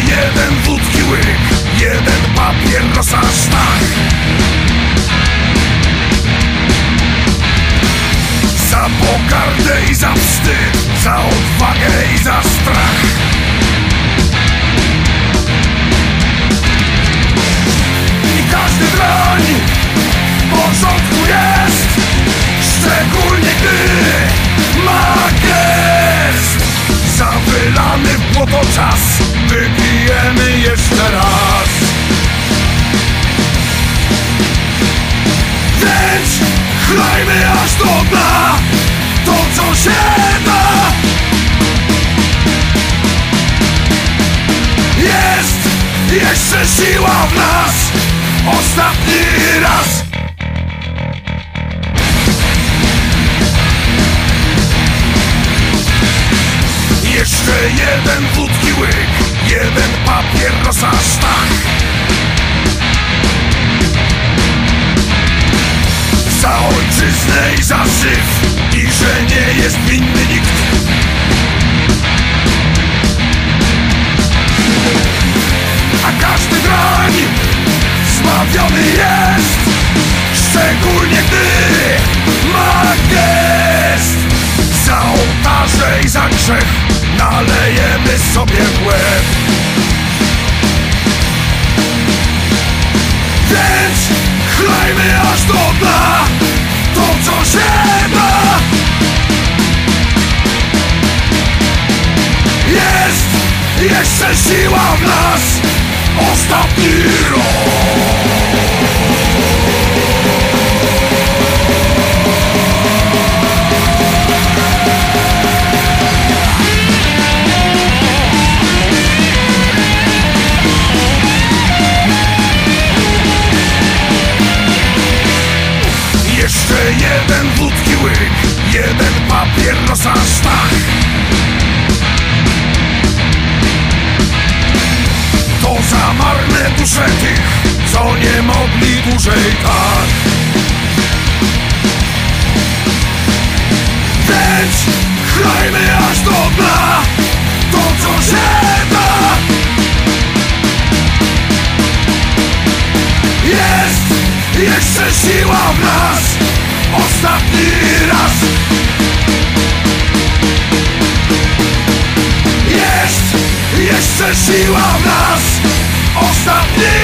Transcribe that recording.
jeden wódki łyk Jeden papierosa sztach Za pogardę i za wstyd Za odwagę i za strach. I każdy broń w porządku jest Szczególnie gdy chlajmy aż do dna To co się da. Jest jeszcze siła w nas Ostatni raz. Jeszcze jeden wódki łyk Jeden papierosa sztach ojczyznę i za syf! I że nie jest winny nikt. A każdy broń Zbawiony jest Szczególnie gdy ma gest. Za ołtarze i za grzech jeszcze siła w nas Ostatni rok Za marne dusze tych Co nie mogli dłużej tak Więc chlajmy aż do dna To co się da. Jest jeszcze siła w nas Ostatni raz. Jest jeszcze siła w nas Ostatni